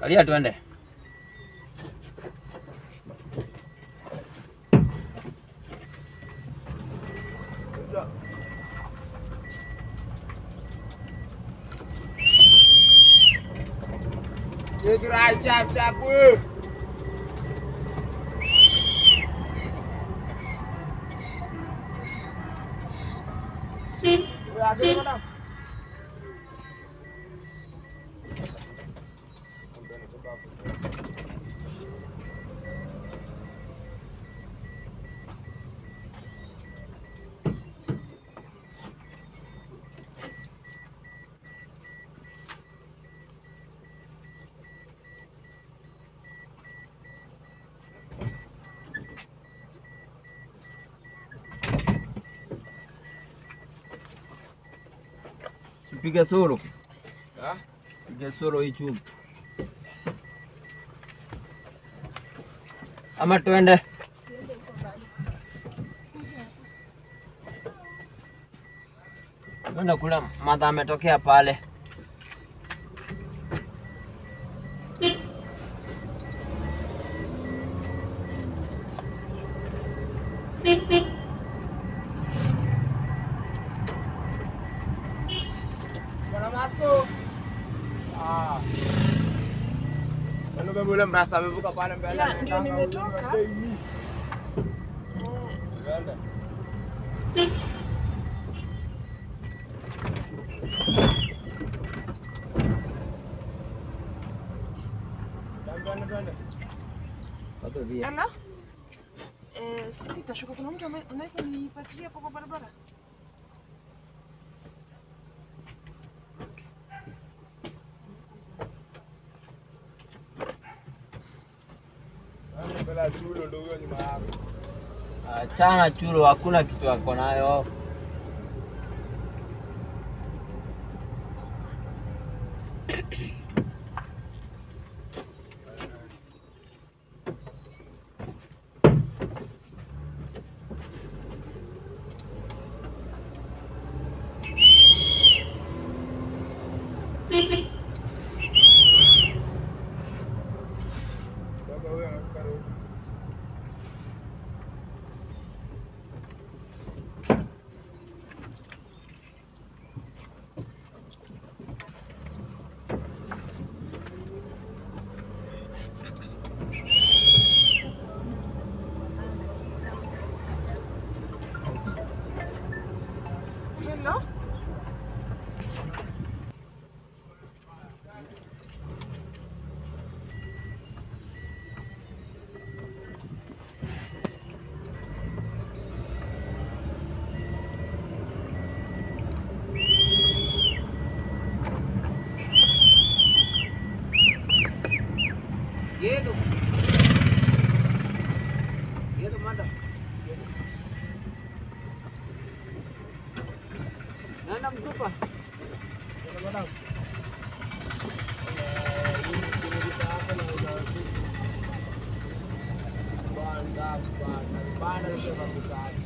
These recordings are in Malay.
Kalia tuende. Gerai cap cap. Tiga suruh, tiga ha? suruh itu. ama twende twende kula madha ametokea pale ule mbasa amevuka pale mbele. Ndio nimetoka. Eh, sisi tutashuka. Kuna mtu anaweza nipatie hapo kwa barabara? Wala chulo ndio huyo nyuma yako. Achana ah, chulo, hakuna kitu yako nayo. dalam sup lah Dalam-dalam Bandar, bandar, bandar, bandar, bandar, bandar, bandar, bandar,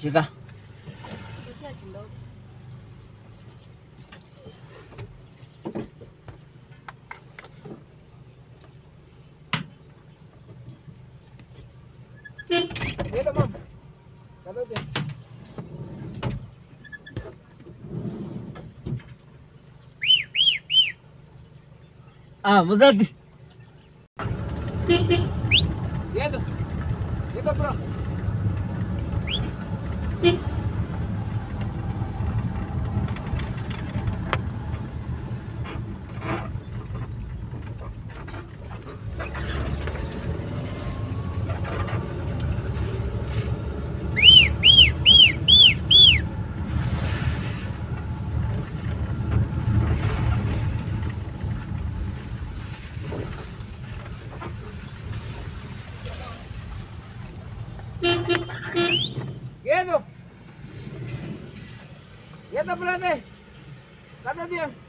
几个？Ah, was that? Quieto. Quieto, plate. ¡Cállate! bien!